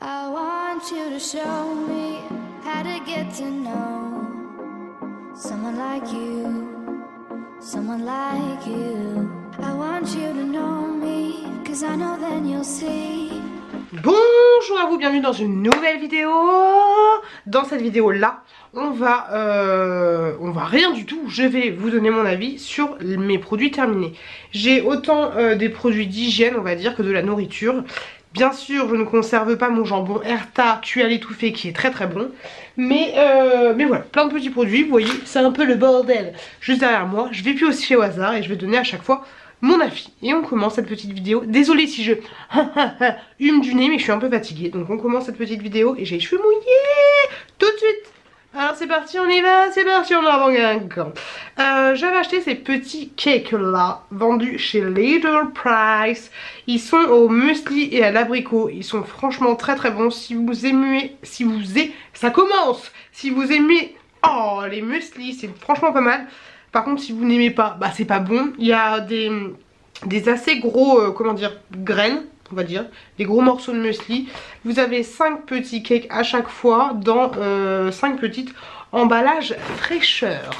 I want you to show me how to get to know someone like you, someone like you. I want you to know me, cause I know then you'll see. Bonjour à vous, bienvenue dans une nouvelle vidéo Dans cette vidéo là, on va, euh, on va rien du tout, je vais vous donner mon avis sur mes produits terminés. J'ai autant euh, des produits d'hygiène on va dire que de la nourriture. Bien sûr je ne conserve pas mon jambon Erta cuit à l'étouffée qui est très très bon. Mais, euh, mais voilà, plein de petits produits, vous voyez, c'est un peu le bordel juste derrière moi. Je vais plus aussi au hasard et je vais donner à chaque fois mon avis. Et on commence cette petite vidéo. Désolée si je hume du nez, mais je suis un peu fatiguée. Donc on commence cette petite vidéo et j'ai les cheveux mouillés tout de suite. Alors c'est parti, on y va, c'est parti, on avant euh, J'avais acheté ces petits cakes là, vendus chez Little Price. Ils sont au muesli et à l'abricot. Ils sont franchement très très bons. Si vous aimez, si vous aimez, ça commence Si vous aimez, oh les muesli, c'est franchement pas mal. Par contre si vous n'aimez pas, bah c'est pas bon. Il y a des, des assez gros, euh, comment dire, graines on va dire, des gros morceaux de muesli. Vous avez 5 petits cakes à chaque fois dans euh, 5 petites emballages fraîcheur.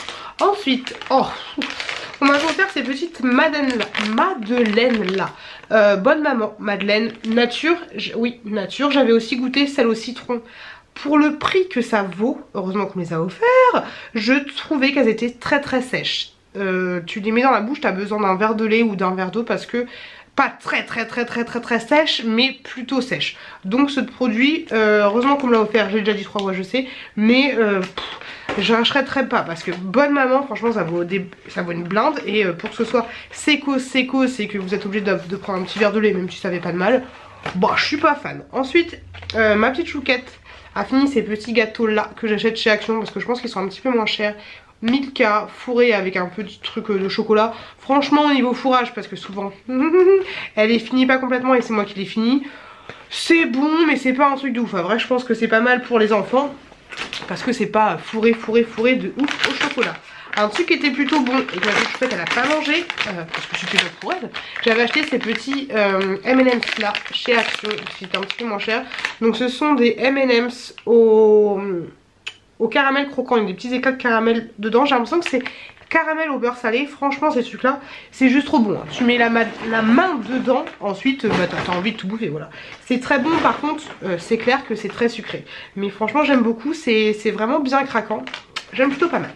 Ensuite, oh, on m'a offert ces petites madeleines là. Euh, bonne maman, Madeleine, nature, oui, nature. J'avais aussi goûté celle au citron pour le prix que ça vaut, heureusement qu'on les a offerts, je trouvais qu'elles étaient très très sèches. Euh, tu les mets dans la bouche, tu as besoin d'un verre de lait ou d'un verre d'eau parce que pas très très très très très très sèche mais plutôt sèche. Donc ce produit euh, heureusement qu'on me l'a offert j'ai déjà dit trois fois je sais mais euh, je pas parce que bonne maman franchement ça vaut, des, ça vaut une blinde et euh, pour que ce soit séco séco c'est que vous êtes obligé de, prendre un petit verre de lait même si ça fait pas de mal. Bon je suis pas fan. Ensuite euh, ma petite chouquette a fini ces petits gâteaux là que j'achète chez Action parce que je pense qu'ils sont un petit peu moins chers Milka fourré avec un petit truc de chocolat. Franchement au niveau fourrage parce que souvent elle est finie pas complètement et c'est moi qui l'ai fini. C'est bon mais c'est pas un truc de ouf. En vrai je pense que c'est pas mal pour les enfants parce que c'est pas fourré fourré fourré de ouf au chocolat. Un truc qui était plutôt bon et que la petite elle a pas mangé euh, parce que c'était pas pour elle. J'avais acheté ces petits euh, M&M's là chez Action, c'était un petit peu moins cher. Donc ce sont des M&M's au au caramel croquant, il y a des petits éclats de caramel dedans. J'ai l'impression que c'est caramel au beurre salé. Franchement, ces trucs-là, c'est juste trop bon. Hein. Tu mets la, main dedans, ensuite, bah, t'as envie de tout bouffer, voilà. C'est très bon, par contre, euh, c'est clair que c'est très sucré. Mais franchement, j'aime beaucoup, c'est vraiment bien craquant. J'aime plutôt pas mal.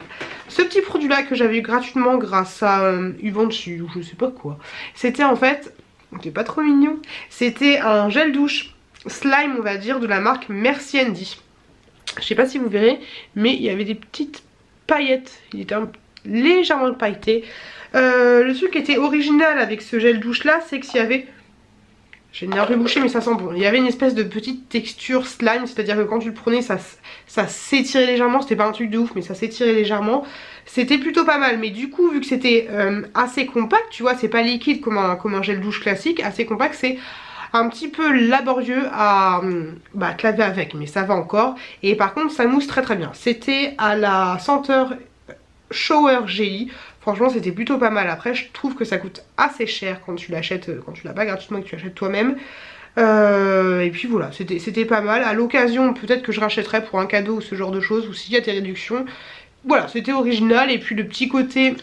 Ce petit produit-là que j'avais eu gratuitement grâce à euh, ou je sais pas quoi, c'était en fait, c'est pas trop mignon, c'était un gel douche slime, on va dire, de la marque Merci Andy. Je sais pas si vous verrez, mais il y avait des petites paillettes. Il était légèrement pailleté. Euh, le truc qui était original avec ce gel douche là, c'est qu'il y avait... J'ai nerveux bouché mais ça sent bon. Il y avait une espèce de petite texture slime, c'est-à-dire que quand tu le prenais ça, ça s'étirait légèrement. C'était pas un truc de ouf mais ça s'étirait légèrement. C'était plutôt pas mal mais du coup vu que c'était euh, assez compact, tu vois c'est pas liquide comme un, comme un gel douche classique, assez compact c'est un petit peu laborieux à bah, claver avec, mais ça va encore. Et par contre, ça mousse très très bien. C'était à la senteur Shower GI. Franchement, c'était plutôt pas mal. Après, je trouve que ça coûte assez cher quand tu l'achètes, euh, quand tu l'as pas gratuitement et que tu l'achètes toi-même. Euh, et puis voilà, c'était pas mal. À l'occasion, peut-être que je rachèterai pour un cadeau ou ce genre de choses, ou s'il y a des réductions. Voilà, c'était original. Et puis le petit côté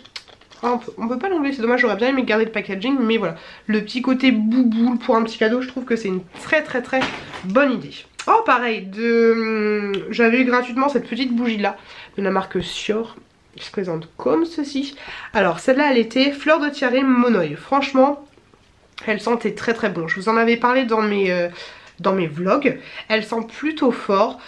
on peut pas l'enlever, c'est dommage, j'aurais bien aimé garder le packaging, mais voilà. Le petit côté bouboule pour un petit cadeau, je trouve que c'est une très très très bonne idée. Oh pareil. Hum, j'avais eu gratuitement cette petite bougie là, de la marque Sior, qui se présente comme ceci. Alors celle-là elle était fleur de tiare monoï, franchement elle sentait très très bon. Je vous en avais parlé dans mes... Euh, dans mes vlogs. Elle sent plutôt fort.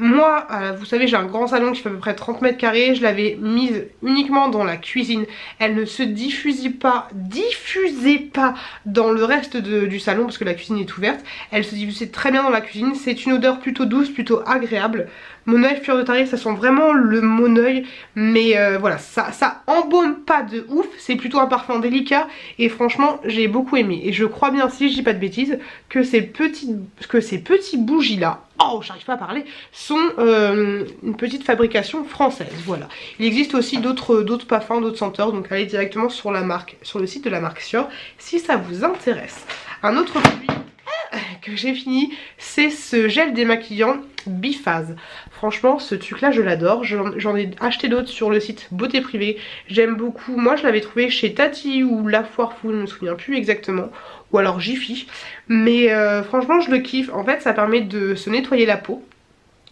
Moi, euh, vous savez, j'ai un grand salon qui fait à peu près 30 mètres carrés. Je l'avais mise uniquement dans la cuisine. Elle ne se diffusait pas, diffusait pas dans le reste du salon parce que la cuisine est ouverte. Elle se diffusait très bien dans la cuisine. C'est une odeur plutôt douce, plutôt agréable. Mon oeil fleur de tarif, ça sent vraiment le mon oeil. Mais euh, voilà, ça, ça embaume pas de ouf. C'est plutôt un parfum délicat. Et franchement, j'ai beaucoup aimé. Et je crois bien, si je dis pas de bêtises, que ces, petites, que ces bougies là oh j'arrive pas à parler, sont euh, une petite fabrication française, voilà. Il existe aussi d'autres parfums, d'autres senteurs, donc allez directement sur la marque, sur le site de la marque Sior si ça vous intéresse. Un autre produit, ah, que j'ai fini, c'est ce gel démaquillant Biphase. Franchement, ce truc-là, je l'adore. J'en ai acheté d'autres sur le site Beauté Privée. J'aime beaucoup. Moi, je l'avais trouvé chez Tati ou La Foire Fou, je ne me souviens plus exactement. Ou alors Jiffy. Mais euh, franchement, je le kiffe. En fait, ça permet de se nettoyer la peau.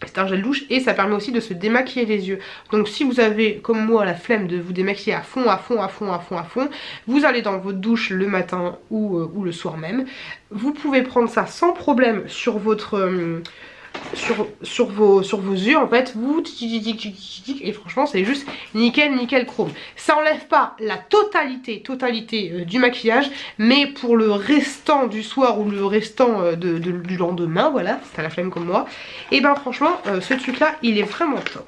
C'est un gel douche et ça permet aussi de se démaquiller les yeux. Donc si vous avez, comme moi, la flemme de vous démaquiller à fond, à fond, à fond, à fond, à fond, vous allez dans votre douche le matin ou, euh, le soir même. Vous pouvez prendre ça sans problème sur votre... Euh, sur, vos, yeux en fait vous et franchement c'est juste nickel nickel chrome ça enlève pas la totalité totalité euh, du maquillage mais pour le restant du soir ou le restant euh, du lendemain voilà c'est à la flemme comme moi et ben franchement euh, ce truc là il est vraiment top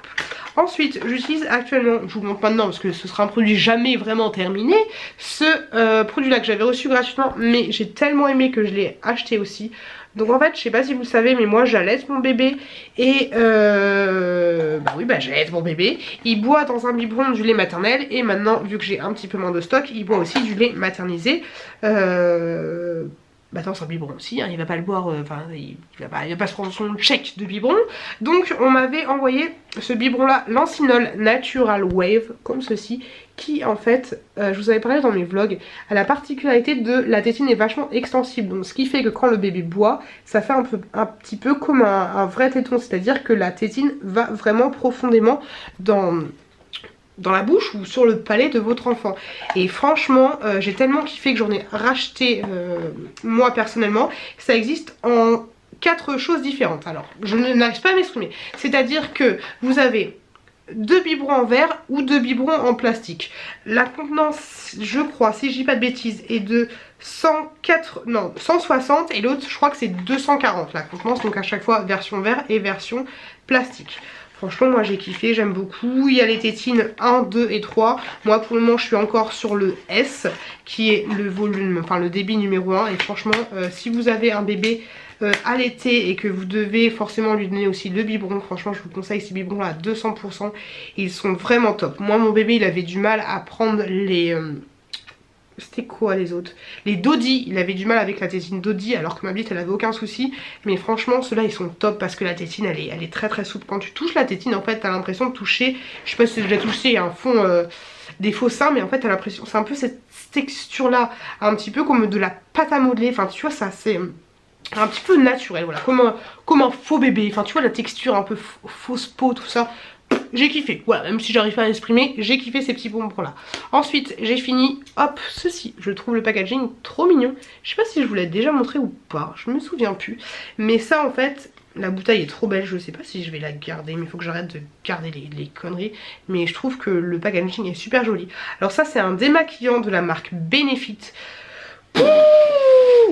Ensuite, j'utilise actuellement, je vous montre maintenant parce que ce sera un produit jamais vraiment terminé, ce produit là que j'avais reçu gratuitement mais j'ai tellement aimé que je l'ai acheté aussi. Donc en fait, je sais pas si vous le savez, mais moi j'allaite mon bébé et euh, bah oui, bah j'allaite mon bébé. Il boit dans un biberon du lait maternel et maintenant, vu que j'ai un petit peu moins de stock, il boit aussi du lait maternisé. Euh, bah c'est un biberon aussi, hein, il va pas le boire, euh, enfin il, va pas, il va pas se prendre son check de biberon. Donc on m'avait envoyé ce biberon là, Lancinol Natural Wave, comme ceci, en fait, euh, je vous avais parlé dans mes vlogs, a la particularité de la tétine est vachement extensible. Donc ce qui fait que quand le bébé boit, ça fait un, peu, un petit peu comme un, un vrai téton, c'est-à-dire que la tétine va vraiment profondément dans dans la bouche ou sur le palais de votre enfant. Et franchement, euh, j'ai tellement kiffé que j'en ai racheté euh, moi personnellement. Ça existe en quatre choses différentes. Alors, je n'arrive pas à m'exprimer. C'est-à-dire que vous avez deux biberons en verre ou deux biberons en plastique. La contenance, je crois, si je dis pas de bêtises, est de 104, non, 160 et l'autre, je crois que c'est 240 la contenance. Donc à chaque fois, version verre et version plastique. Franchement moi j'ai kiffé, j'aime beaucoup. Il y a les tétines 1, 2 et 3. Moi pour le moment je suis encore sur le S qui est le volume, enfin le débit numéro 1. Et franchement euh, si vous avez un bébé euh, à l'été et que vous devez forcément lui donner aussi le biberon, franchement je vous conseille ces biberons là à 200%. Ils sont vraiment top. Moi mon bébé il avait du mal à prendre les... Euh, c'était quoi les autres? Les Dodi, il avait du mal avec la tétine Dodi alors que ma bite elle avait aucun souci. Mais franchement ceux-là ils sont top parce que la tétine elle est, elle est très très souple. Quand tu touches la tétine en fait t'as l'impression de toucher, je sais pas si j'ai déjà touché un fond euh, des faux seins mais en fait t'as l'impression, c'est un peu cette texture là, un petit peu comme de la pâte à modeler. Enfin tu vois ça c'est un petit peu naturel voilà, comme un, comme un faux bébé. Enfin tu vois la texture un peu fausse peau tout ça j'ai kiffé. Voilà, même si j'arrive pas à l'exprimer, j'ai kiffé ces petits bonbons là. Ensuite, j'ai fini, hop, ceci. Je trouve le packaging trop mignon. Je sais pas si je vous l'ai déjà montré ou pas, je me souviens plus. Mais ça, en fait, la bouteille est trop belle. Je sais pas si je vais la garder, mais il faut que j'arrête de garder les, les, conneries. Mais je trouve que le packaging est super joli. Alors ça, c'est un démaquillant de la marque Benefit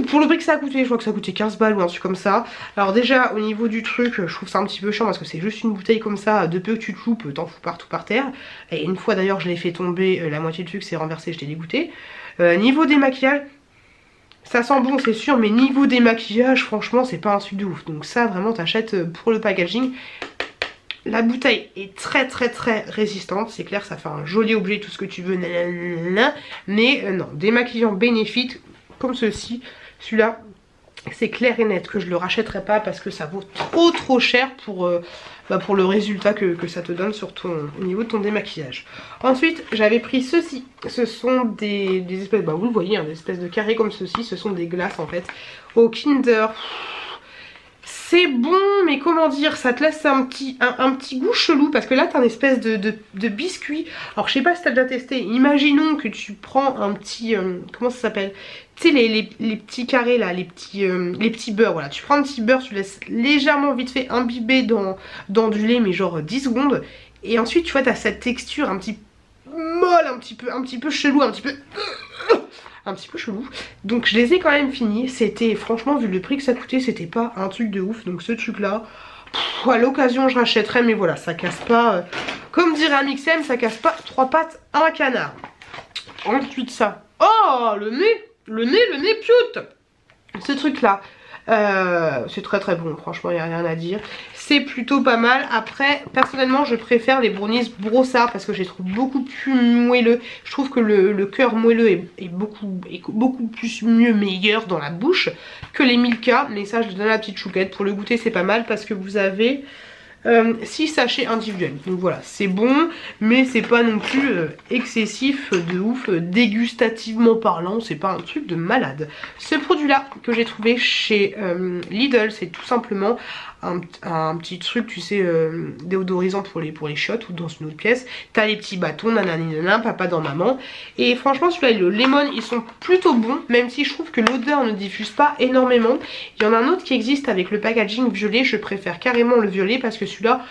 pour le prix que ça a coûté, je crois que ça a coûté 15 balles ou un truc comme ça. Alors déjà au niveau du truc, je trouve ça un petit peu chiant parce que c'est juste une bouteille comme ça, de peu que tu te loupes, t'en fous partout par terre. Et une fois d'ailleurs je l'ai fait tomber, euh, la moitié du truc s'est renversé, j'étais dégoûté. Euh, niveau des maquillages, ça sent bon c'est sûr, mais niveau des maquillages, franchement c'est pas un truc de ouf. Donc ça vraiment t'achètes euh, pour le packaging. La bouteille est très très très résistante, c'est clair, ça fait un joli objet, tout ce que tu veux, mais non, démaquillant bénéfique comme ceci, celui-là, c'est clair et net que je le rachèterai pas parce que ça vaut trop trop cher pour, euh, bah, le résultat que, ça te donne sur ton, au niveau de ton démaquillage. Ensuite j'avais pris ceci, ce sont des, espèces, bah vous le voyez, hein, des espèces de carrés comme ceci, ce sont des glaces en fait, au Kinder c'est bon, mais comment dire, ça te laisse un petit, un, petit goût chelou parce que là t'as une espèce de, biscuit. Alors je sais pas si t'as déjà testé, imaginons que tu prends un petit, euh, comment ça s'appelle? Tu sais les, petits carrés là, les petits, euh, les petits beurres, voilà. Tu prends un petit beurre, tu laisses légèrement vite fait imbiber dans, dans du lait, mais genre 10 secondes. Et ensuite tu vois t'as cette texture un petit molle, un petit peu, un petit peu chelou, un petit peu un petit peu chelou. Donc je les ai quand même finis. C'était, franchement, vu le prix que ça coûtait, c'était pas un truc de ouf. Donc ce truc là, à l'occasion je rachèterais, mais voilà, ça casse pas. Euh, comme dirait un Mixem, ça casse pas trois pattes à un canard. Ensuite ça. Oh, le nez Le nez, le nez pioute Ce truc là. Euh, c'est très très bon, franchement, il n'y a rien à dire. C'est plutôt pas mal. Après, personnellement, je préfère les brownies brossard parce que je les trouve beaucoup plus moelleux. Je trouve que le, cœur moelleux est, beaucoup, beaucoup plus mieux, meilleur dans la bouche que les Milka. Mais ça, je donne la petite chouquette. Pour le goûter, c'est pas mal parce que vous avez 6 euh, sachets individuels. Donc voilà, c'est bon, mais c'est pas non plus euh, excessif de ouf, dégustativement parlant, c'est pas un truc de malade. Ce produit-là que j'ai trouvé chez euh, Lidl, c'est tout simplement un, petit truc, tu sais, euh, déodorisant pour les, pour les shots ou dans une autre pièce. T'as les petits bâtons, nanani nanana, papa dans maman. Et franchement, celui-là et le lemon, ils sont plutôt bons, même si je trouve que l'odeur ne diffuse pas énormément. Il y en a un autre qui existe avec le packaging violet, je préfère carrément le violet parce que celui-là,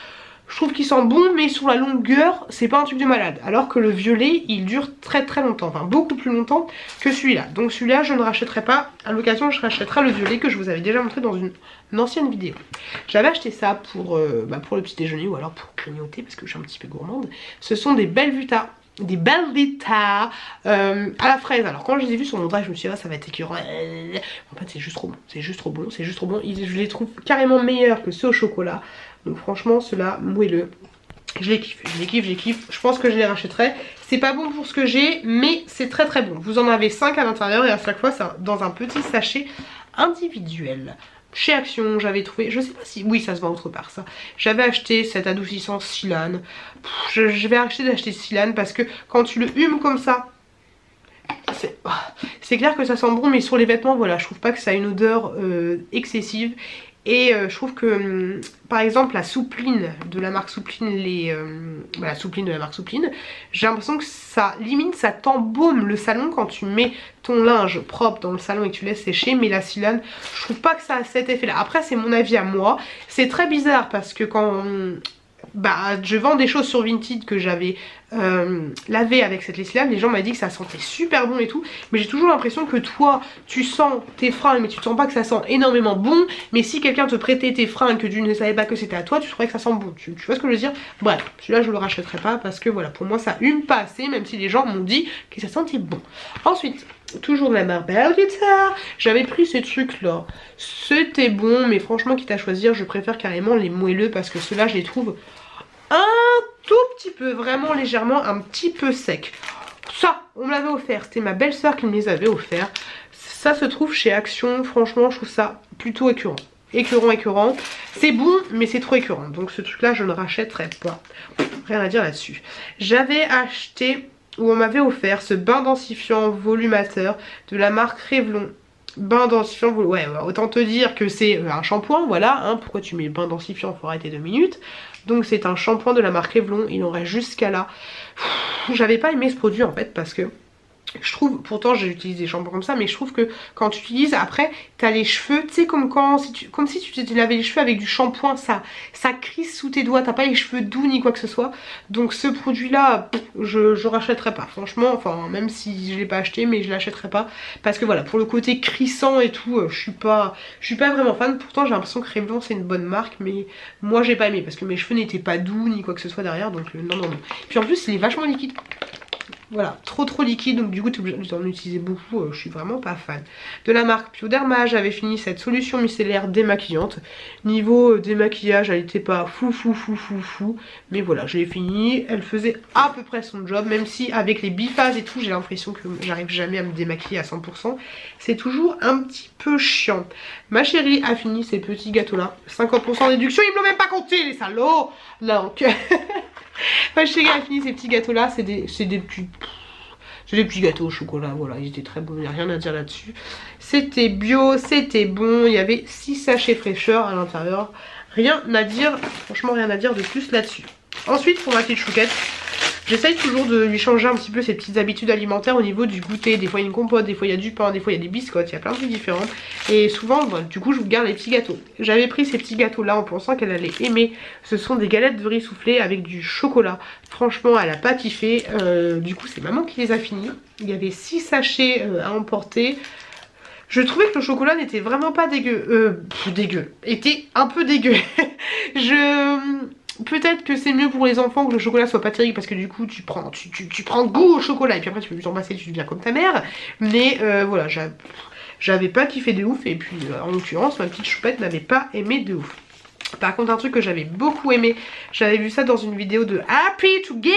je trouve qu'il sent bon mais sur la longueur c'est pas un truc de malade. Alors que le violet il dure très très longtemps. Enfin beaucoup plus longtemps que celui-là. Donc celui-là je ne rachèterai pas. À l'occasion je rachèterai le violet que je vous avais déjà montré dans une, ancienne vidéo. J'avais acheté ça pour, euh, bah, pour le petit déjeuner ou alors pour clignoter parce que je suis un petit peu gourmande. Ce sont des Belvita des Belvita euh, à la fraise. Alors quand je les ai vus sur mon drive, je me suis dit ah, ça va être écœurant. En fait c'est juste trop bon, c'est juste trop bon, c'est juste trop bon. Je les trouve carrément meilleurs que ceux au chocolat. Donc franchement, ceux-là, moelleux. Je les kiffe, je les kiffe, je les kiffe. Je pense que je les rachèterai. C'est pas bon pour ce que j'ai, mais c'est très très bon. Vous en avez 5 à l'intérieur et à chaque fois, c'est dans un petit sachet individuel. Chez Action, j'avais trouvé, je sais pas si, oui ça se vend autre part ça. J'avais acheté cet adoucissant Silane. Je, vais acheter d'acheter Silane parce que quand tu le humes comme ça, oh, c'est clair que ça sent bon mais sur les vêtements voilà je trouve pas que ça a une odeur euh, excessive et euh, je trouve que, hum, par exemple, la soupline de la marque Soupline, les, euh, la soupline de la marque Soupline, j'ai l'impression que ça, limite, ça t'embaume le salon quand tu mets ton linge propre dans le salon et que tu laisses sécher. Mais la silane, je trouve pas que ça a cet effet-là. Après, c'est mon avis à moi. C'est très bizarre parce que quand bah, je vends des choses sur Vinted que j'avais euh, lavé avec cette lessive les gens m'ont dit que ça sentait super bon et tout, mais j'ai toujours l'impression que toi, tu sens tes fringues, mais tu sens pas que ça sent énormément bon, mais si quelqu'un te prêtait tes fringues que tu ne savais pas que c'était à toi, tu trouvais que ça sent bon, tu, vois ce que je veux dire? Bref, celui-là je le rachèterai pas parce que voilà, pour moi ça hume pas assez, même si les gens m'ont dit que ça sentait bon. Ensuite, toujours la marque Belvita, j'avais pris ces trucs là, c'était bon, mais franchement quitte à choisir, je préfère carrément les moelleux parce que ceux-là je les trouve un tout petit peu, vraiment légèrement, un petit peu sec. Ça, on me l'avait offert, c'était ma belle-sœur qui me les avait offert. Ça se trouve chez Action, franchement, je trouve ça plutôt écœurant. Écœurant, écœurant. C'est bon, mais c'est trop écœurant. Donc ce truc-là, je ne rachèterai pas. Rien à dire là-dessus. J'avais acheté, ou on m'avait offert, ce bain densifiant volumateur de la marque Revlon bain densifiant, ouais, autant te dire que c'est un shampoing, voilà, hein, pourquoi tu mets bain densifiant, faut arrêter deux minutes. Donc c'est un shampoing de la marque Revlon, il en reste jusqu'à là. J'avais pas aimé ce produit en fait parce que je trouve, pourtant j'ai utilisé des shampoings comme ça, mais je trouve que quand tu utilises après, t'as les cheveux, tu sais comme quand, si tu, comme t'étais lavé les cheveux avec du shampoing, ça, ça crisse sous tes doigts, t'as pas les cheveux doux ni quoi que ce soit. Donc ce produit là, je, je rachèterai pas, franchement, enfin même si je l'ai pas acheté, mais je l'achèterai pas. Parce que voilà, pour le côté crissant et tout, euh, je suis pas, suis pas vraiment fan. Pourtant j'ai l'impression que Revlon c'est une bonne marque, mais moi j'ai pas aimé parce que mes cheveux n'étaient pas doux ni quoi que ce soit derrière, donc euh, non non non. Puis en plus il est vachement liquide. Voilà, trop trop liquide, donc du coup tu d'en utiliser beaucoup, euh, je suis vraiment pas fan. De la marque Pioderma, j'avais fini cette solution micellaire démaquillante. Niveau euh, démaquillage, elle était pas fou fou fou fou fou, mais voilà, je l'ai fini. Elle faisait à peu près son job, même si avec les biphases et tout, j'ai l'impression que j'arrive jamais à me démaquiller à 100%. C'est toujours un petit peu chiant. Ma chérie a fini ces petits gâteaux là, 50% déduction, ils me l'ont même pas compté les salauds Donc... Ma chérie a fini ces petits gâteaux là, c'est des, des petits... C'est des petits gâteaux au chocolat, voilà, ils étaient très bons, il n'y a rien à dire là-dessus. C'était bio, c'était bon, il y avait 6 sachets fraîcheur à l'intérieur. Rien à dire, franchement rien à dire de plus là-dessus. Ensuite, pour ma petite chouquette, J'essaye toujours de lui changer un petit peu ses petites habitudes alimentaires au niveau du goûter. Des fois il y a une compote, des fois il y a du pain, des fois il y a des biscottes, il y a plein de trucs différents. Et souvent, du coup, je vous garde les petits gâteaux. J'avais pris ces petits gâteaux là en pensant qu'elle allait aimer. Ce sont des galettes de riz soufflé avec du chocolat. Franchement, elle a pas kiffé. Euh, du coup, c'est maman qui les a finis. Il y avait 6 sachets euh, à emporter. Je trouvais que le chocolat n'était vraiment pas dégueu. Euh, dégueu. Était un peu dégueu. je Peut-être que c'est mieux pour les enfants que le chocolat soit pas terrible parce que du coup tu prends, tu, prends goût au chocolat et puis après tu peux t'en passer, tu deviens comme ta mère. Mais euh, voilà, j'avais pas kiffé de ouf et puis euh, en l'occurrence ma petite choupette n'avait pas aimé de ouf. Par contre un truc que j'avais beaucoup aimé, j'avais vu ça dans une vidéo de Happy Together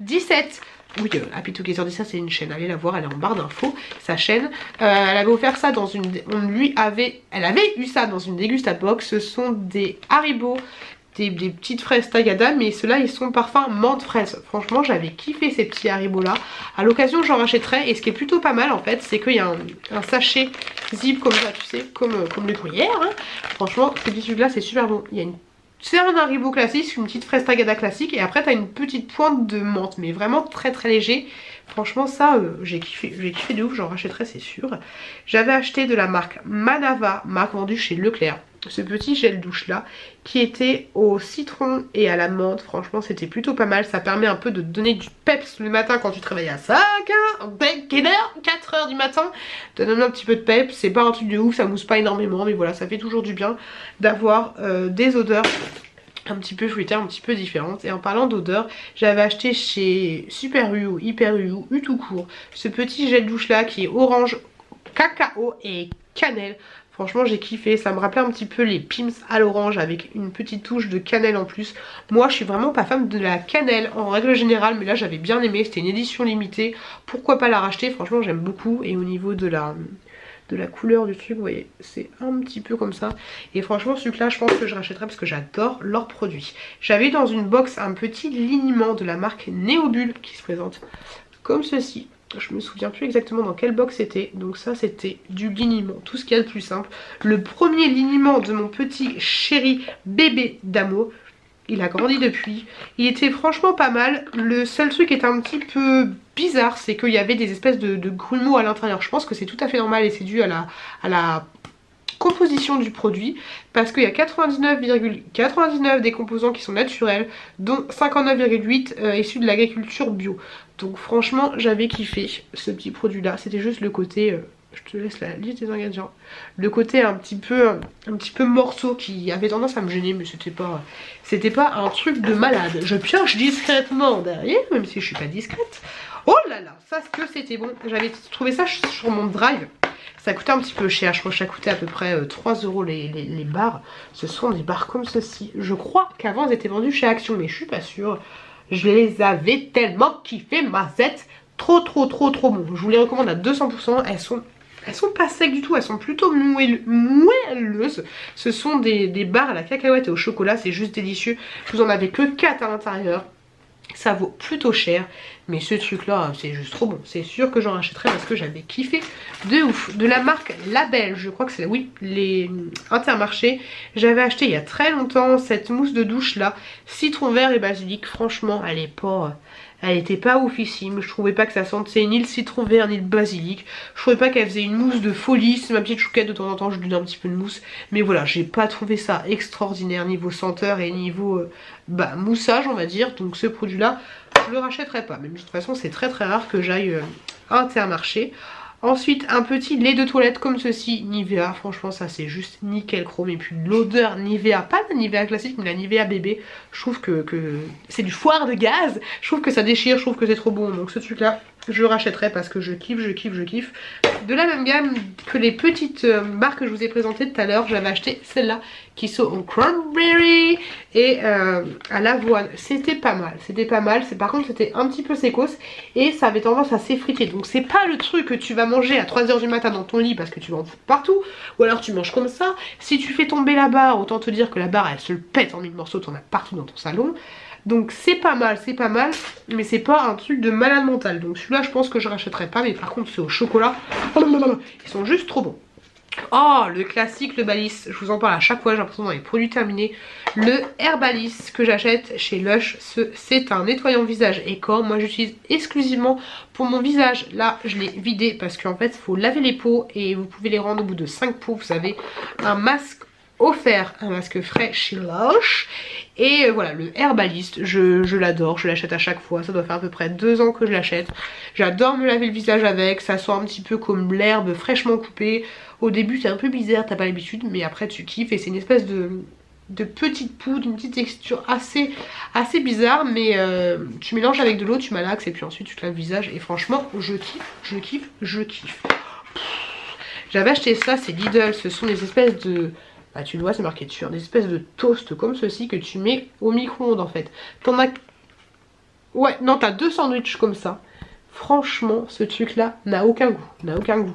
17 oui, euh, Happy Together ça c'est une chaîne, allez la voir, elle est en barre d'infos, sa chaîne. Elle avait offert ça dans une... On lui avait... Elle avait eu ça dans une box. ce sont des Haribo des, petites fraises Tagada mais ceux-là ils sont parfum menthe fraise franchement j'avais kiffé ces petits Haribo là à l'occasion j'en rachèterai et ce qui est plutôt pas mal en fait c'est qu'il y a un, sachet zip comme ça tu sais comme, comme le gruyère hein. franchement ces trucs là c'est super bon il y a une c'est un Haribo classique, une petite fraise tagada classique et après t'as une petite pointe de menthe mais vraiment très très léger. Franchement ça euh, j'ai kiffé, j'ai kiffé de ouf, j'en rachèterai c'est sûr. J'avais acheté de la marque Manava, marque vendue chez Leclerc ce petit gel douche là qui était au citron et à la menthe franchement c'était plutôt pas mal ça permet un peu de donner du peps le matin quand tu travailles à 5 4 heures du matin de donner un petit peu de peps c'est pas un truc de ouf ça mousse pas énormément mais voilà ça fait toujours du bien d'avoir euh, des odeurs un petit peu fruitées, un petit peu différentes. Et en parlant d'odeur, j'avais acheté chez Super U ou Hyper U ou U tout court ce petit gel douche là qui est orange, cacao et cannelle. Franchement j'ai kiffé, ça me rappelait un petit peu les Pims à l'orange avec une petite touche de cannelle en plus. Moi je suis vraiment pas fan de la cannelle en règle générale mais là j'avais bien aimé, c'était une édition limitée. Pourquoi pas la racheter, franchement j'aime beaucoup et au niveau de la, couleur du truc, vous voyez, c'est un petit peu comme ça. Et franchement ce truc là je pense que je rachèterai parce que j'adore leurs produits. J'avais dans une box un petit liniment de la marque Neobull qui se présente comme ceci je me souviens plus exactement dans quelle box c'était. Donc ça c'était du liniment, tout ce qu'il y a de plus simple. Le premier liniment de mon petit chéri bébé d'amour. Il a grandi depuis. Il était franchement pas mal. Le seul truc est un petit peu bizarre, c'est qu'il y avait des espèces de, grumeaux à l'intérieur. Je pense que c'est tout à fait normal et c'est dû à la, à la composition du produit parce qu'il y a 99,99 des composants qui sont naturels dont 59,8 euh, issus de l'agriculture bio donc franchement j'avais kiffé ce petit produit là c'était juste le côté euh, je te laisse la liste des ingrédients. Le côté un petit peu un petit peu morceau qui avait tendance à me gêner mais c'était pas pas un truc de malade. Je pioche discrètement derrière même si je suis pas discrète. Oh là là ça que c'était bon. J'avais trouvé ça sur mon drive. Ça coûtait un petit peu cher, je crois que ça coûtait à peu près 3 euh, euros les, les, barres. Ce sont des barres comme ceci. Je crois qu'avant elles étaient vendues chez Action, mais je suis pas sûre. Je les avais tellement kiffé, ma zette. Trop, trop, trop, trop bon. Je vous les recommande à 200%. Elles sont elles sont pas secs du tout, elles sont plutôt moelleuses. Ce sont des, des, barres à la cacahuète et au chocolat, c'est juste délicieux. Vous en avais que 4 à l'intérieur. Ça vaut plutôt cher. Mais ce truc là c'est juste trop bon. C'est sûr que j'en rachèterai parce que j'avais kiffé de ouf. De la marque Label, je crois que c'est oui les Intermarchés. J'avais acheté il y a très longtemps cette mousse de douche là. Citron vert et basilic. Franchement elle est pas... Elle était pas oufissime, je trouvais pas que ça sentait ni le citron vert ni le basilic. Je trouvais pas qu'elle faisait une mousse de folie, c'est ma petite chouquette de temps en temps je lui donne un petit peu de mousse. Mais voilà, j'ai pas trouvé ça extraordinaire niveau senteur et niveau euh, bah, moussage on va dire. Donc ce produit là, je le rachèterai pas. Même de toute façon c'est très très rare que j'aille euh, intermarché. Ensuite, un petit lait de toilette comme ceci, Nivea. Franchement, ça c'est juste nickel chrome. Et puis l'odeur Nivea, pas la Nivea classique, mais la Nivea bébé. Je trouve que, que c'est du foire de gaz. Je trouve que ça déchire, je trouve que c'est trop bon. Donc ce truc là, je rachèterai parce que je kiffe, je kiffe, je kiffe. De la même gamme que les petites euh, marques que je vous ai présentées tout à l'heure, j'avais acheté celle-là qui sont en cranberry et euh, à l'avoine. C'était pas mal, c'était pas mal. Par contre, c'était un petit peu sécos et ça avait tendance à s'effriter. Donc c'est pas le truc que tu vas manger à 3h du matin dans ton lit parce que tu vas en foutre partout. Ou alors tu manges comme ça. Si tu fais tomber la barre, autant te dire que la barre elle se le pète en mille morceaux, t'en as partout dans ton salon. Donc c'est pas mal, c'est pas mal, mais c'est pas un truc de malade mental. Donc celui-là je pense que je rachèterai pas, mais par contre c'est au chocolat. Ils sont juste trop bons. Oh, le classique, le Balis, je vous en parle à chaque fois, j'ai l'impression dans les produits terminés. Le Herbalis que j'achète chez Lush, c'est un nettoyant visage et corps. Moi j'utilise exclusivement pour mon visage. Là, je l'ai vidé parce qu'en fait, il faut laver les peaux et vous pouvez les rendre au bout de 5 peaux. Vous avez un masque offert, un masque frais chez Lush. Et euh, voilà, le Herbalist, je, l'adore, je l'achète à chaque fois. Ça doit faire à peu près deux ans que je l'achète. J'adore me laver le visage avec, ça sent un petit peu comme l'herbe fraîchement coupée. Au début c'est un peu bizarre, t'as pas l'habitude, mais après tu kiffes et c'est une espèce de, de petite poudre, une petite texture assez, assez bizarre, mais euh, tu mélanges avec de l'eau, tu malaxes et puis ensuite tu te laves le visage et franchement je kiffe, je kiffe, je kiffe. J'avais acheté ça, c'est Lidl, ce sont des espèces de... Bah tu le vois c'est marqué dessus, hein, des espèces de toast comme ceci que tu mets au micro-ondes en fait. T'en as... Ouais, non t'as deux sandwichs comme ça. Franchement, ce truc là n'a aucun goût, n'a aucun goût.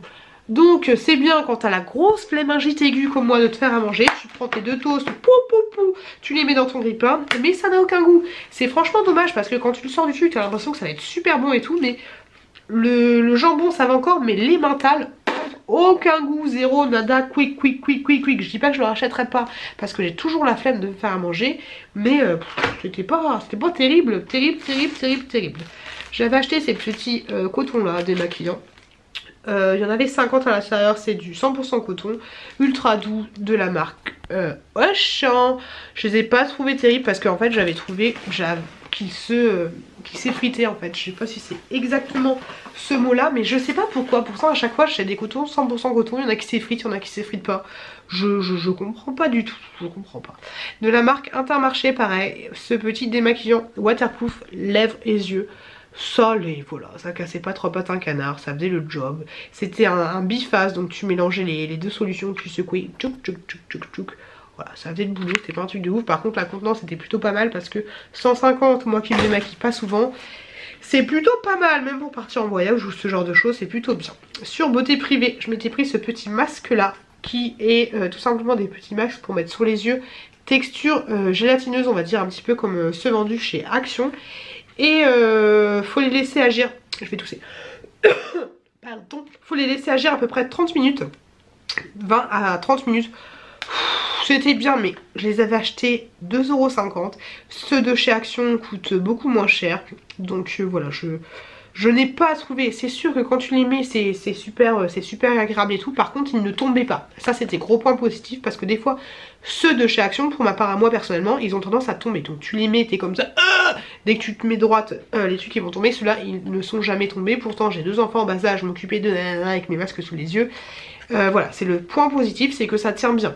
Donc c'est bien quand t'as la grosse flémingite aiguë comme moi de te faire à manger, tu prends tes deux toasts, pou, pou, pou, tu les mets dans ton grille-pain, mais ça n'a aucun goût. C'est franchement dommage parce que quand tu le sors du truc, t'as l'impression que ça va être super bon et tout, mais le, jambon ça va encore, mais les mentales, aucun goût, zéro, nada, quick, quick, quick, quick, quick. Je dis pas que je le rachèterai pas parce que j'ai toujours la flemme de me faire à manger, mais euh, c'était pas, pas terrible, terrible, terrible, terrible, terrible. J'avais acheté ces petits euh, cotons là démaquillants euh, il y en avait 50 à l'intérieur, c'est du 100% coton, ultra doux de la marque euh. Je les ai pas trouvés terribles parce qu'en fait j'avais trouvé qu'ils se s'effritaient en fait. Je sais pas si c'est exactement ce mot là, mais je sais pas pourquoi. Pourtant à chaque fois j'ai des cotons 100% coton, il y en a qui s'effritent, il y en a qui s'effritent pas. Je, je, je, comprends pas du tout, je comprends pas. De la marque Intermarché pareil, ce petit démaquillant waterproof lèvres et yeux et voilà, ça cassait pas trop patin canard, ça faisait le job. C'était un, biface, donc tu mélangeais les, deux solutions, tu secouais, tchouk tchouk tchouk tchouk tchouk. Voilà, ça faisait le boulot, c'était pas un truc de ouf. Par contre, la contenance était plutôt pas mal parce que 150, moi qui me démaquille pas souvent, c'est plutôt pas mal, même pour partir en voyage ou ce genre de choses, c'est plutôt bien. Sur beauté privée, je m'étais pris ce petit masque là, qui est euh, tout simplement des petits masques pour mettre sur les yeux. Texture euh, gélatineuse, on va dire un petit peu comme euh, ceux vendus chez Action. Et euh, faut les laisser agir. Je vais tousser. Pardon. Faut les laisser agir à peu près 30 minutes. 20 à 30 minutes. C'était bien mais je les avais achetés 2,50€. Ceux de chez Action coûtent beaucoup moins cher. Donc euh, voilà, je, n'ai pas trouvé, c'est sûr que quand tu les mets c'est super, euh, super agréable et tout, par contre ils ne tombaient pas. Ça c'était gros point positif parce que des fois ceux de chez Action, pour ma part à moi personnellement, ils ont tendance à tomber. Donc tu les mets, t'es comme ça, ah dès que tu te mets droite, euh, les trucs vont tomber, ceux-là ils ne sont jamais tombés. Pourtant j'ai deux enfants en bas âge, je m'occupais de avec mes masques sous les yeux. Euh, voilà, c'est le point positif, c'est que ça tient bien.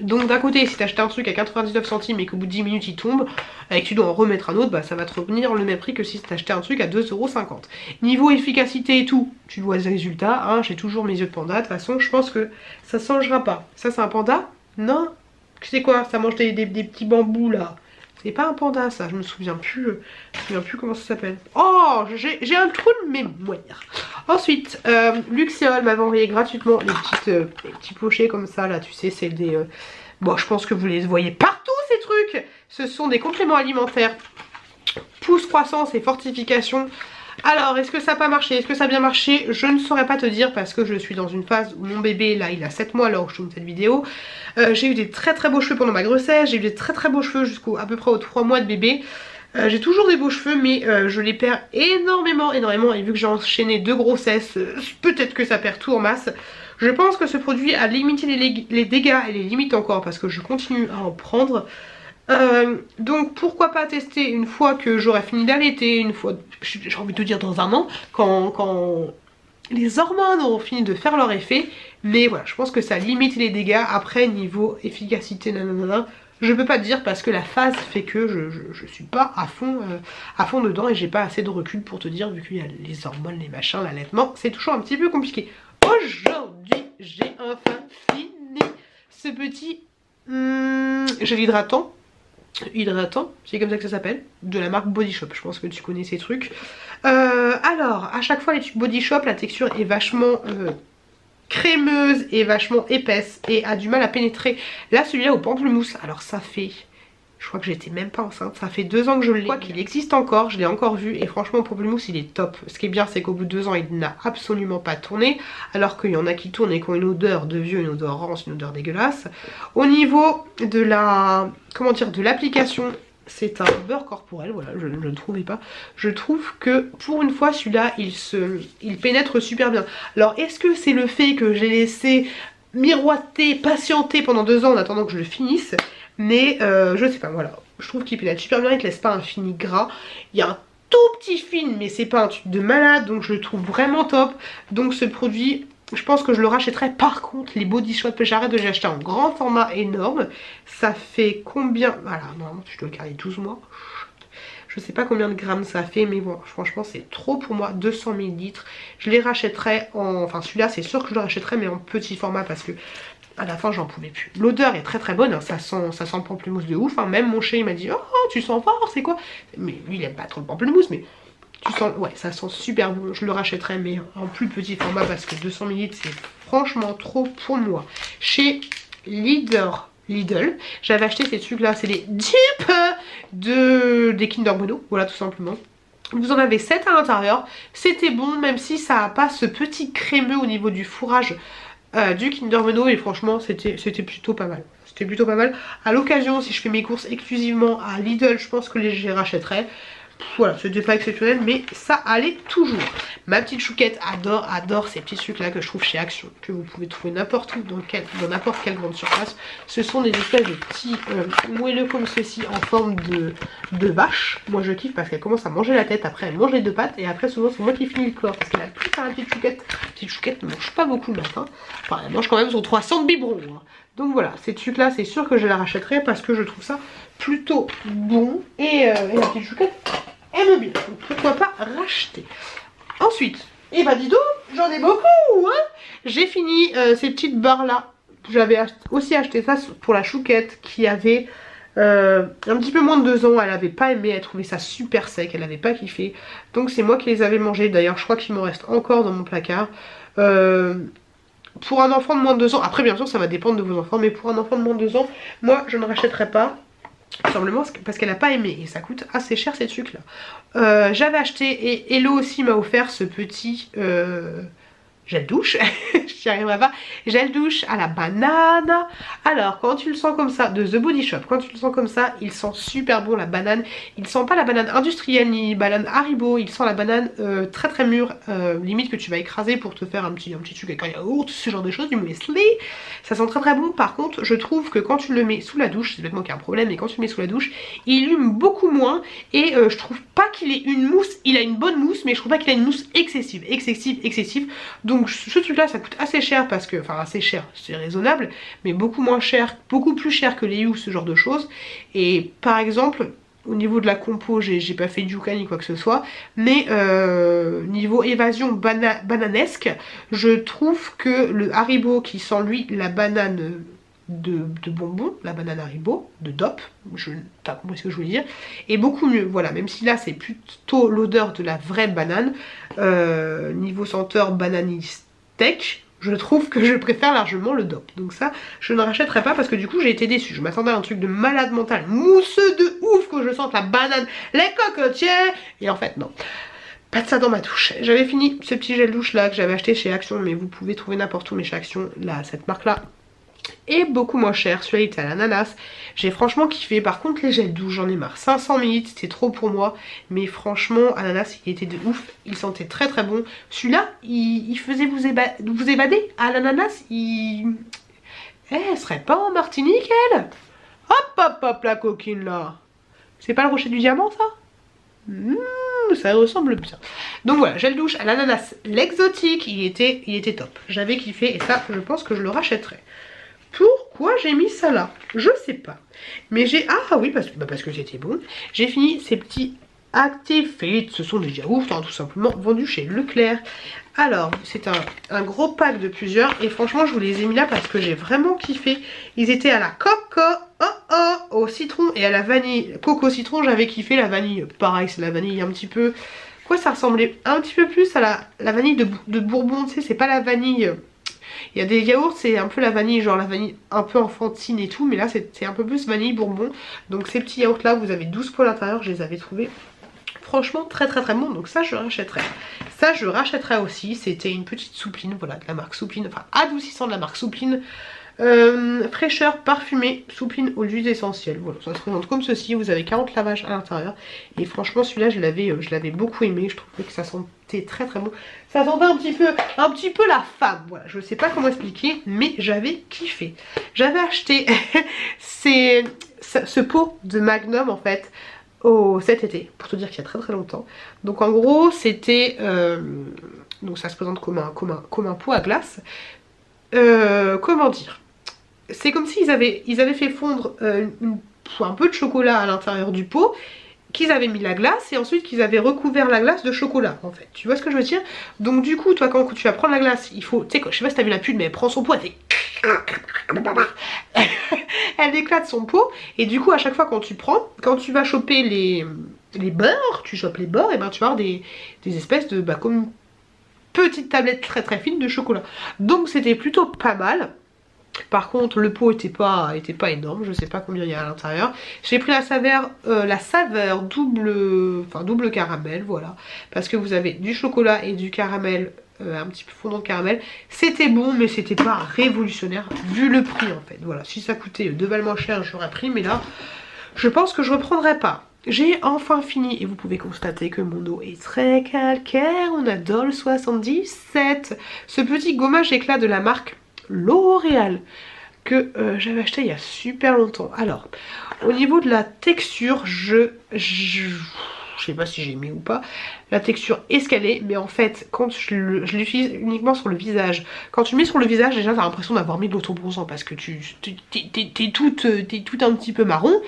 Donc d'un côté si t'achètes un truc à 99 centimes et qu'au bout de 10 minutes il tombe et que tu dois en remettre un autre bah ça va te revenir le même prix que si t'achetais un truc à 2,50€. Niveau efficacité et tout, tu vois les résultats, hein, j'ai toujours mes yeux de panda, de toute façon je pense que ça changera pas. Ça c'est un panda? Non? Tu sais quoi? Ça mange des, petits bambous là. C'est pas un panda ça, je me souviens plus, euh, je me souviens plus comment ça s'appelle. Oh j'ai un trou de mémoire. Ensuite, euh, m'avait envoyé gratuitement les, petites, euh, petits pochets comme ça, là, tu sais, c'est des... Euh, bon, je pense que vous les voyez partout, ces trucs Ce sont des compléments alimentaires. Pousse, croissance et fortification. Alors, est-ce que ça n'a pas marché? Est-ce que ça a bien marché? Je ne saurais pas te dire parce que je suis dans une phase où mon bébé, là, il a 7 mois alors que je tourne cette vidéo. j'ai eu des très très beaux cheveux pendant ma grossesse, j'ai eu des très très beaux cheveux jusqu'à peu près aux 3 mois de bébé. Euh, j'ai toujours des beaux cheveux mais euh, je les perds énormément énormément et vu que j'ai enchaîné deux grossesses, euh, peut-être que ça perd tout en masse. Je pense que ce produit a limité les, dégâts et les limites encore parce que je continue à en prendre. Donc pourquoi pas tester une fois que j'aurai fini d'allaiter, une fois, j'ai envie de te dire dans un an, quand, quand les hormones auront fini de faire leur effet. Mais voilà, je pense que ça limite les dégâts. Après, niveau efficacité, nanana, je peux pas te dire parce que la phase fait que je, suis pas à fond, euh, à fond dedans et j'ai pas assez de recul pour te dire vu qu'il y a les hormones, les machins, l'allaitement, c'est toujours un petit peu compliqué. Aujourd'hui, j'ai enfin fini ce petit hum, gel hydratant. Hydratant, c'est comme ça que ça s'appelle, de la marque Body Shop. Je pense que tu connais ces trucs. Euh, alors, à chaque fois les tubes Body Shop, la texture est vachement euh, crémeuse et vachement épaisse et a du mal à pénétrer. Là celui-là au pamplemousse, alors ça fait... Je crois que j'étais même pas enceinte, ça fait deux ans que je l'ai. Je crois qu'il existe encore, je l'ai encore vu et franchement pamplemousse il est top. Ce qui est bien c'est qu'au bout de deux ans il n'a absolument pas tourné alors qu'il y en a qui tournent et qui ont une odeur de vieux, une odeur rance, une odeur dégueulasse. Au niveau de la... comment dire, de l'application c'est un beurre corporel, voilà, je, ne le trouvais pas. Je trouve que pour une fois celui-là, il, se, il pénètre super bien. Alors est-ce que c'est le fait que j'ai laissé miroiter, patienter pendant deux ans en attendant que je le finisse? Mais euh, je sais pas, voilà. Je trouve qu'il pénètre super bien, il te laisse pas un fini gras. Il y a un tout petit film, mais c'est pas un truc de malade, donc je le trouve vraiment top. Donc ce produit, je pense que je le rachèterai. Par contre, les body shots, j'arrête de les acheter en grand format énorme. Ça fait combien Voilà, normalement, je dois le garder 12 mois. Je Je sais pas combien de grammes ça fait, mais bon, franchement, c'est trop pour moi. 200 ml. Je les rachèterai en... Enfin, celui-là, c'est sûr que je le rachèterai, mais en petit format parce que à la fin, j'en pouvais plus. L'odeur est très très bonne, hein. ça sent ça sent le pamplemousse de ouf. Hein. Même mon chéri m'a dit « Oh, tu sens fort, c'est quoi ?» Mais lui, il aime pas trop le pamplemousse, mais tu sens... Ouais, ça sent super bon. Je le rachèterai, mais en plus petit format parce que 200 ml, c'est franchement trop pour moi. Chez Leader Lidl. J'avais acheté ces trucs là, c'est les Jeep de, des Kinder Bueno, voilà tout simplement. Vous en avez 7 à l'intérieur, c'était bon même si ça n'a pas ce petit crémeux au niveau du fourrage euh, du Kinder Bueno et franchement c'était plutôt pas mal. C'était plutôt pas mal. À l'occasion, si je fais mes courses exclusivement à Lidl, je pense que les je rachèterai voilà, c'était pas exceptionnel, mais ça allait toujours. Ma petite chouquette adore, adore ces petits trucs là que je trouve chez Action, que vous pouvez trouver n'importe où, dans n'importe quelle grande surface. Ce sont des espèces de petits euh, moelleux comme ceci en forme de, de vache. Moi je kiffe parce qu'elle commence à manger la tête, après elle mange les deux pattes, et après souvent c'est moi qui finis le corps, parce qu'elle a plus faire la petite chouquette. La petite chouquette ne mange pas beaucoup le matin, enfin elle mange quand même son 300 de biberon. Hein. Donc voilà, ces trucs là c'est sûr que je la rachèterai parce que je trouve ça plutôt bon. Et, euh, et la petite chouquette aime bien. Donc pourquoi pas racheter. Ensuite, et eh bah ben, dis donc, j'en ai beaucoup hein J'ai fini euh, ces petites barres là. J'avais aussi acheté ça pour la chouquette qui avait euh, un petit peu moins de deux ans. Elle avait pas aimé, elle trouvait ça super sec, elle avait pas kiffé. Donc c'est moi qui les avais mangées. D'ailleurs je crois qu'il m'en reste encore dans mon placard. Euh, pour un enfant de moins de deux ans, après bien sûr ça va dépendre de vos enfants, mais pour un enfant de moins de deux ans, moi je ne rachèterai pas simplement parce qu'elle n'a pas aimé et ça coûte assez cher ces trucs là euh, j'avais acheté et Hello aussi m'a offert ce petit euh, gel douche, j'y arriverai pas, gel douche à la banane. Alors quand tu le sens comme ça, de The Body Shop, quand tu le sens comme ça, il sent super bon la banane. Il sent pas la banane industrielle ni banane Haribo, il sent la banane euh, très très mûre, euh, limite que tu vas écraser pour te faire un petit, un petit truc un yaourt, ce genre de choses, du muesli. Ça sent très très bon, par contre je trouve que quand tu le mets sous la douche, c'est bêtement qu'il y a un problème, mais quand tu le mets sous la douche, il illume beaucoup moins et euh, je trouve pas qu'il ait une mousse, il a une bonne mousse, mais je trouve pas qu'il a une mousse excessive, excessive, excessive. Donc donc ce truc là ça coûte assez cher parce que, enfin assez cher, c'est raisonnable, mais beaucoup moins cher, beaucoup plus cher que les ou ce genre de choses. Et par exemple, au niveau de la compo, j'ai pas fait Yuka ni quoi que ce soit, mais euh, niveau évasion bananesque, je trouve que le Haribo qui sent lui la banane de, bonbons, la banane Haribo, de DOP, je t'as compris ce que je voulais dire, et beaucoup mieux, voilà, même si là c'est plutôt l'odeur de la vraie banane, euh, niveau senteur bananistec, je trouve que je préfère largement le DOP. Donc ça, je ne rachèterai pas parce que du coup j'ai été déçue. Je m'attendais à un truc de malade mental, mousseux de ouf, que je sente la banane, les cocotiers, et en fait non. Pas de ça dans ma touche. J'avais fini ce petit gel douche là que j'avais acheté chez Action, mais vous pouvez trouver n'importe où, mais chez Action, là, cette marque là, et beaucoup moins cher. Celui-là était à l'ananas. J'ai franchement kiffé. Par contre, les gels douche, j'en ai marre. 500 ml, c'était trop pour moi. Mais franchement, ananas, il était de ouf. Il sentait très très bon. Celui-là, il, faisait vous, évader. À l'ananas, il... Eh, elle serait pas en Martinique, elle? Hop, hop, hop, la coquine, là. C'est pas le rocher du diamant, ça? Mmh, ça ressemble bien. Donc voilà, gel douche à l'ananas, l'exotique, il était, il était top. J'avais kiffé et ça, je pense que je le rachèterai. Pourquoi j'ai mis ça là? Je sais pas. Mais j'ai... Ah oui, parce, bah que c'était bon. J'ai fini ces petits Actifit. Ce sont des yaourts, hein, tout simplement, vendus chez Leclerc. Alors, c'est un, gros pack de plusieurs. Et franchement, je vous les ai mis là parce que j'ai vraiment kiffé. Ils étaient à la coco, oh oh, au citron et à la vanille. Coco citron, j'avais kiffé. La vanille, pareil, c'est la vanille un petit peu... Quoi, ça ressemblait un petit peu plus à la, la vanille de, de Bourbon. Tu sais, c'est pas la vanille il y a des yaourts, c'est un peu la vanille, genre la vanille un peu enfantine et tout, mais là c'est un peu plus vanille bourbon. Donc ces petits yaourts là, vous avez 12 poils à l'intérieur, je les avais trouvés franchement très très très bon donc ça je rachèterai. Ça je rachèterai aussi. C'était une petite soupline voilà de la marque soupline enfin adoucissant de la marque soupline euh, fraîcheur parfumée, soupline aux huiles essentielles. Voilà, ça se présente comme ceci. Vous avez 40 lavages à l'intérieur. Et franchement, celui-là, je l'avais euh, beaucoup aimé. Je trouvais que ça sentait très très bon. Ça sentait un petit peu, un petit peu la femme. Voilà, je ne sais pas comment expliquer, mais j'avais kiffé. J'avais acheté ce pot de Magnum en fait cet été, pour te dire qu'il y a très très longtemps. Donc en gros, c'était... Euh, donc ça se présente comme un, comme un, comme un pot à glace. comment dire? C'est comme s'ils avaient, ils avaient fait fondre euh, un peu de chocolat à l'intérieur du pot qu'ils avaient mis la glace et ensuite qu'ils avaient recouvert la glace de chocolat en fait. Tu vois ce que je veux dire? Donc du coup, toi quand tu vas prendre la glace, il faut, tu sais, je sais pas si t'as vu la pub mais elle prend son pot, elle fait... elle éclate son pot et du coup à chaque fois quand tu prends, quand tu vas choper les, les beurres, tu chopes les beurres et ben tu vas avoir des, des espèces de, bah comme petite tablette très très fine de chocolat. Donc c'était plutôt pas mal. Par contre, le pot était pas, énorme, je sais pas combien il y a à l'intérieur. J'ai pris la saveur, euh, double, double caramel, voilà. Parce que vous avez du chocolat et du caramel, euh, un petit peu fondant de caramel. C'était bon, mais c'était pas révolutionnaire, vu le prix en fait. Voilà, si ça coûtait deux balles moins cher, j'aurais pris, mais là, je pense que je reprendrai pas. J'ai enfin fini et vous pouvez constater que mon eau est très calcaire. On adore le 77. Ce petit gommage éclat de la marque L'Oréal que euh, j'avais acheté il y a super longtemps. Alors, au niveau de la texture, je, je, je sais pas si j'ai mis ou pas, la texture escalée, mais en fait, quand je l'utilise uniquement sur le visage, quand tu le mets sur le visage, déjà t'as l'impression d'avoir mis de l'autobronzant parce que tu t'es toute, es tout un petit peu marron,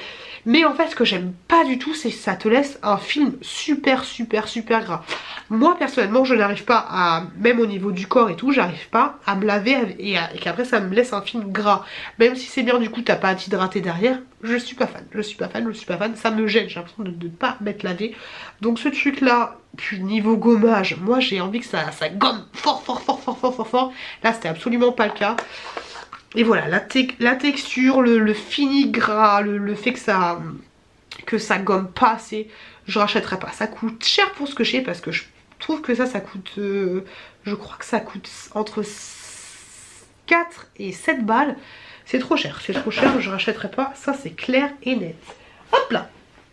mais en fait, ce que j'aime pas du tout, c'est que ça te laisse un film super, super, super gras. Moi, personnellement, je n'arrive pas à, même au niveau du corps et tout, j'arrive pas à me laver et, qu'après ça me laisse un film gras. Même si c'est bien, du coup, t'as pas à t'hydrater derrière, je suis pas fan. Je suis pas fan, je suis pas fan, ça me gêne, j'ai l'impression de ne pas m'être lavé. Donc ce truc-là, puis niveau gommage, moi j'ai envie que ça, gomme fort, fort, fort, fort, fort, fort, fort. Là, c'était absolument pas le cas. Et voilà, la, la texture, le, fini gras, le, fait que ça, que ça gomme pas assez, je rachèterai pas. Ça coûte cher pour ce que j'ai parce que je trouve que ça, ça coûte, euh, je crois que ça coûte entre 4 et 7 balles. C'est trop cher, c'est trop cher, je rachèterai pas. Ça, c'est clair et net. Hop là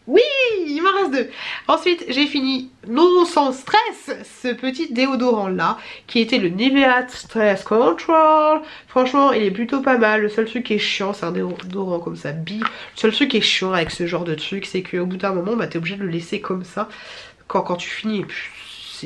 oui, il m'en reste deux. Ensuite, j'ai fini, non sans stress, ce petit déodorant là, qui était le Nivea Stress Control. Franchement, il est plutôt pas mal. Le seul truc qui est chiant, c'est un déodorant comme ça, bi. Le seul truc qui est chiant avec ce genre de truc, c'est qu'au bout d'un moment, bah, t'es obligé de le laisser comme ça. Quand, quand tu finis,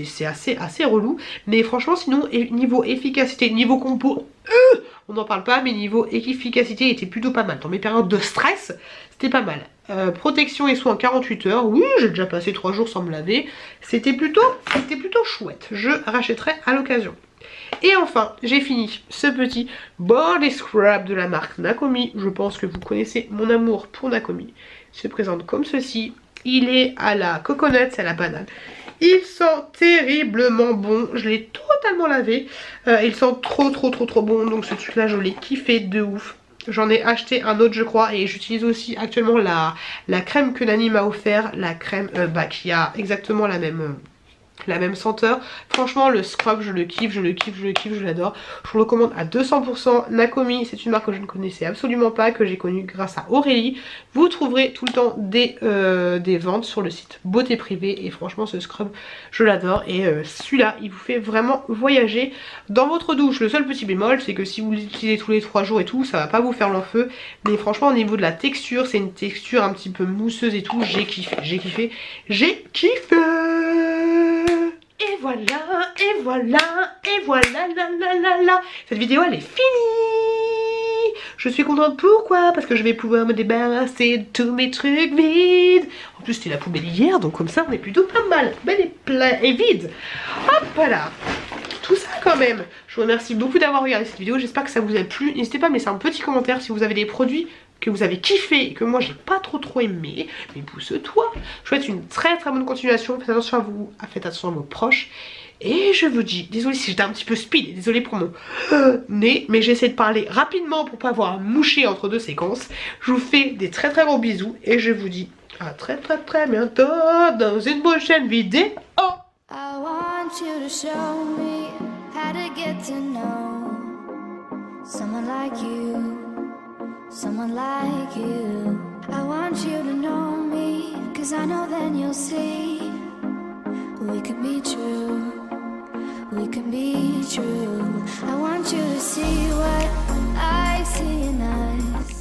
c'est assez, assez relou. Mais franchement, sinon, niveau efficacité, niveau compo, euh, on n'en parle pas, mais niveau efficacité, était plutôt pas mal. Dans mes périodes de stress, c'était pas mal. Euh, protection et soins en 48 heures. Oui, j'ai déjà passé 3 jours sans me laver. C'était plutôt, plutôt chouette. Je rachèterai à l'occasion. Et enfin, j'ai fini ce petit body scrub de la marque Nakomi. Je pense que vous connaissez mon amour pour Nakomi. Il se présente comme ceci. Il est à la coconut, à la banane. Il sent terriblement bon. Je l'ai totalement lavé. Euh, il sent trop trop trop trop bon. Donc ce truc là je l'ai kiffé de ouf. J'en ai acheté un autre je crois et j'utilise aussi actuellement la, la crème que Nani m'a offert, la crème euh, bah, qui a exactement la même, euh, la même senteur. Franchement le scrub je le kiffe, je le kiffe, je le kiffe, je l'adore. Je vous le recommande à 200%. Nakomi c'est une marque que je ne connaissais absolument pas, que j'ai connue grâce à Aurélie. Vous trouverez tout le temps des, euh, ventes sur le site Beauté Privée et franchement ce scrub je l'adore. Et euh, celui-là il vous fait vraiment voyager dans votre douche. Le seul petit bémol c'est que si vous l'utilisez tous les 3 jours et tout ça va pas vous faire l'enfeu. Mais franchement au niveau de la texture c'est une texture un petit peu mousseuse et tout. J'ai kiffé, j'ai kiffé, j'ai kiffé et voilà, et voilà, et voilà, la la la la. Cette vidéo, elle est finie. Je suis contente, pourquoi? Parce que je vais pouvoir me débarrasser de tous mes trucs vides. En plus, c'était la poubelle hier, donc comme ça, on est plutôt pas mal. Belle et, plein et vide. Hop, voilà tout ça quand même. Je vous remercie beaucoup d'avoir regardé cette vidéo. J'espère que ça vous a plu. N'hésitez pas à me laisser un petit commentaire si vous avez des produits que vous avez kiffé et que moi j'ai pas trop trop aimé, mais pousse-toi. Je vous souhaite une très très bonne continuation. Faites attention à vous, faites attention à vos proches. Et je vous dis, désolé si j'étais un petit peu speed, désolé pour mon nez, mais j'essaie de parler rapidement pour pas avoir mouché entre deux séquences. Je vous fais des très très gros bisous et je vous dis à très très très bientôt dans une prochaine vidéo. I want you to show me how to get to know someone like you. someone like you. I want you to know me, cause I know then you'll see we can be true. We can be true. I want you to see what I see in us.